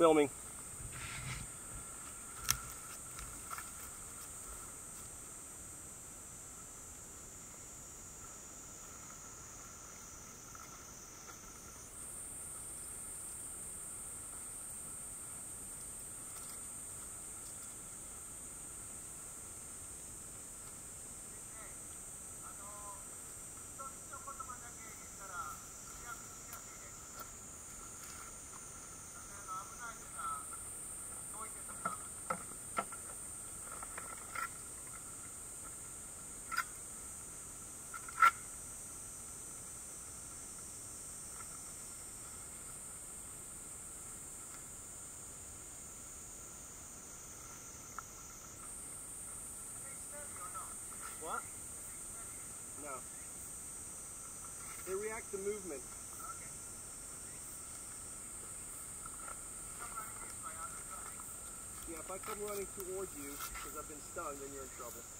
filming. They react to movement. Yeah, if I come running towards you because I've been stung, then you're in trouble.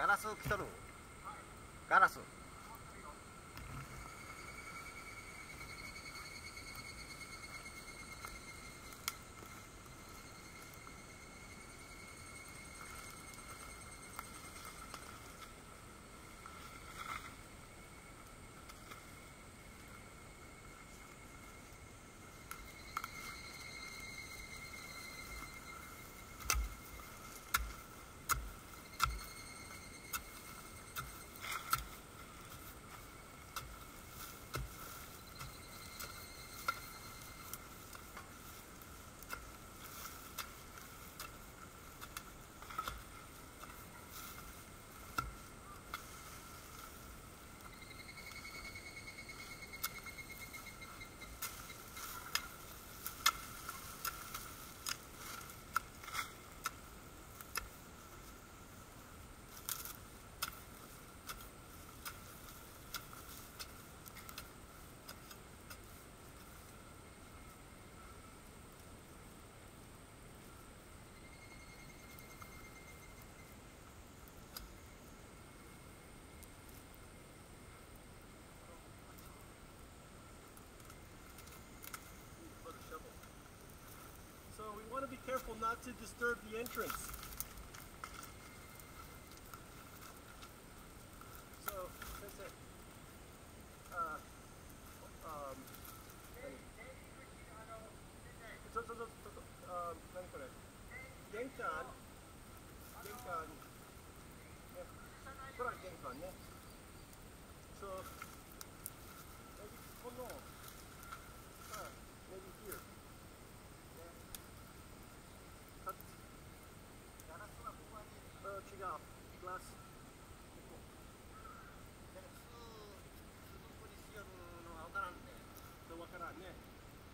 ガラス来とる。ガラス careful not to disturb the entrance.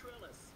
trellis.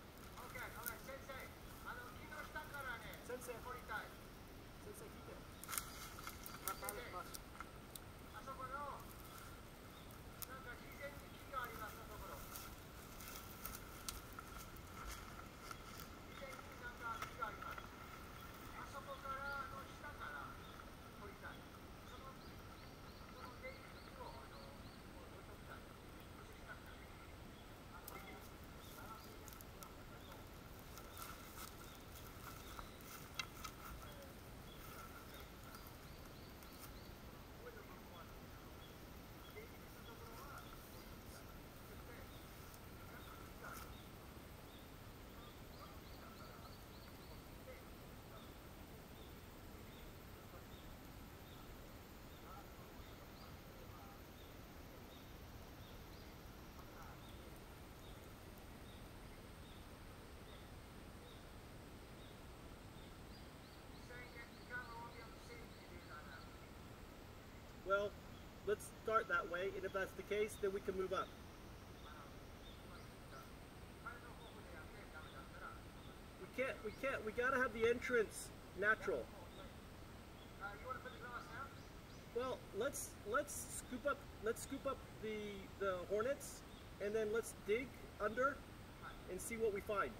Let's start that way, and if that's the case, then we can move up. We can't, we can't, we gotta have the entrance natural. Well, let's let's scoop up let's scoop up the the hornets and then let's dig under and see what we find.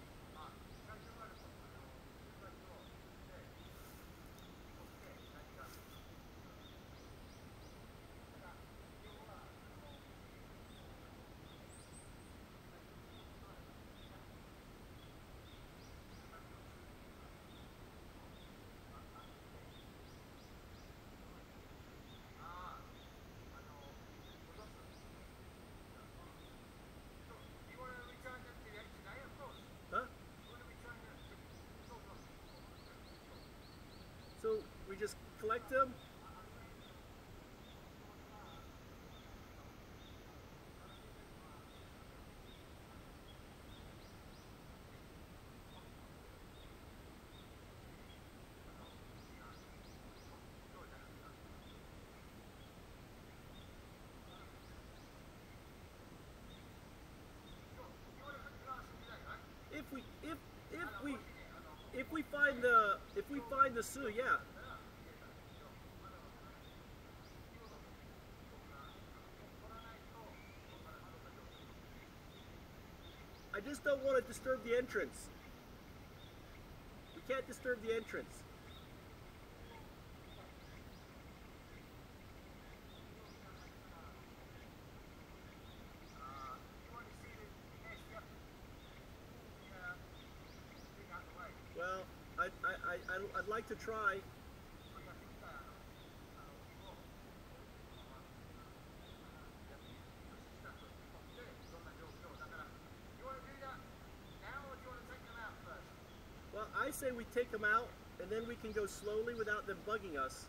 we just collect them. If we if if we if we find the if we find the Sioux, yeah, just don't want to disturb the entrance. We can't disturb the entrance. Well, I, I, I, I'd like to try. we take them out, and then we can go slowly without them bugging us.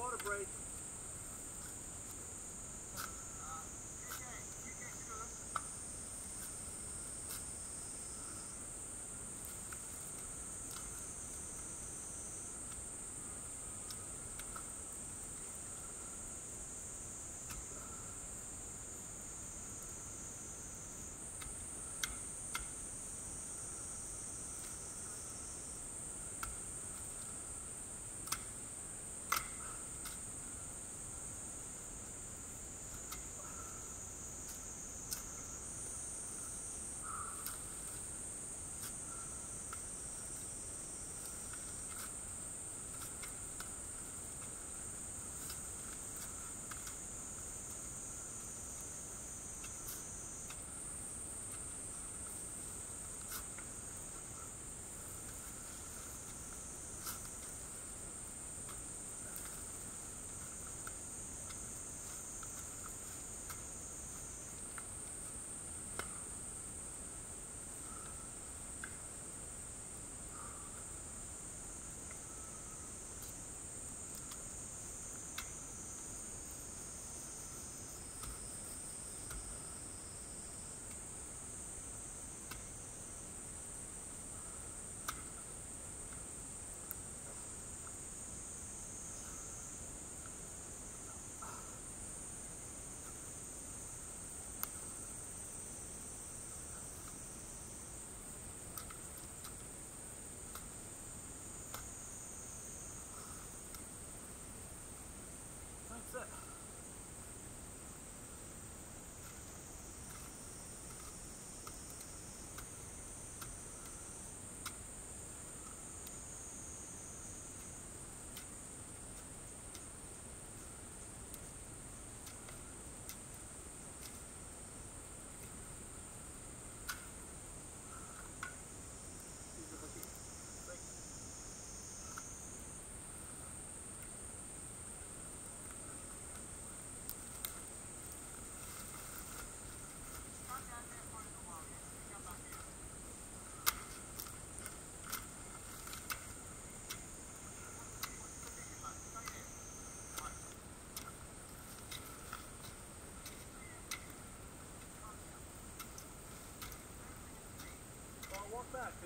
water break. Walk back